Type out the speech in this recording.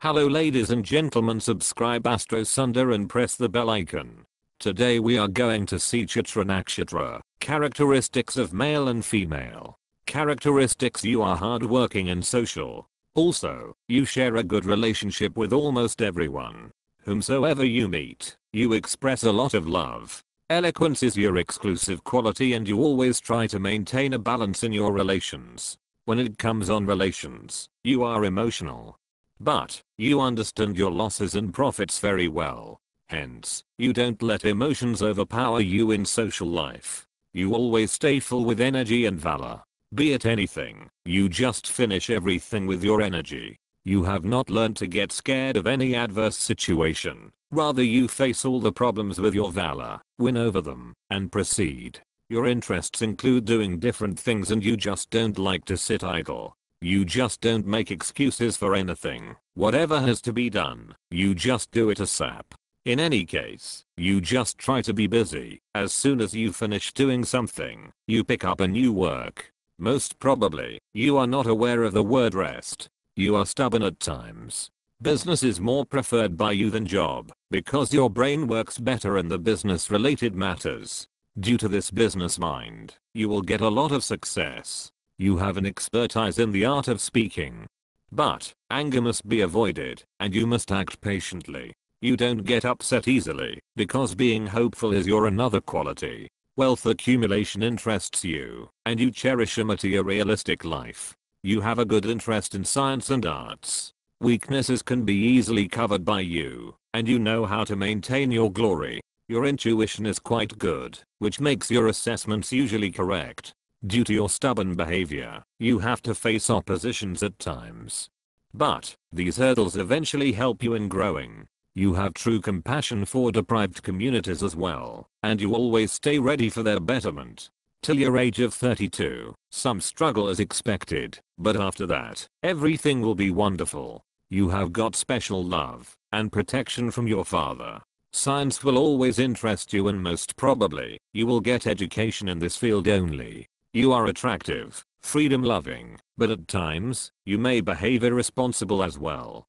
Hello ladies and gentlemen subscribe Astro Sundar and press the bell icon. Today we are going to see Chitra Nakshatra, characteristics of male and female. Characteristics you are hardworking and social. Also, you share a good relationship with almost everyone. Whomsoever you meet, you express a lot of love. Eloquence is your exclusive quality and you always try to maintain a balance in your relations. When it comes on relations, you are emotional. But, you understand your losses and profits very well. Hence, you don't let emotions overpower you in social life. You always stay full with energy and valor. Be it anything, you just finish everything with your energy. You have not learned to get scared of any adverse situation. Rather you face all the problems with your valor, win over them, and proceed. Your interests include doing different things and you just don't like to sit idle. You just don't make excuses for anything. Whatever has to be done, you just do it ASAP. In any case, you just try to be busy. As soon as you finish doing something, you pick up a new work. Most probably, you are not aware of the word rest. You are stubborn at times. Business is more preferred by you than job, because your brain works better in the business related matters. Due to this business mind, you will get a lot of success. You have an expertise in the art of speaking. But, anger must be avoided, and you must act patiently. You don't get upset easily, because being hopeful is your another quality. Wealth accumulation interests you, and you cherish a materialistic life. You have a good interest in science and arts. Weaknesses can be easily covered by you, and you know how to maintain your glory. Your intuition is quite good, which makes your assessments usually correct. Due to your stubborn behavior, you have to face oppositions at times. But, these hurdles eventually help you in growing. You have true compassion for deprived communities as well, and you always stay ready for their betterment. Till your age of 32, some struggle is expected, but after that, everything will be wonderful. You have got special love and protection from your father. Science will always interest you and most probably, you will get education in this field only. You are attractive, freedom loving, but at times, you may behave irresponsible as well.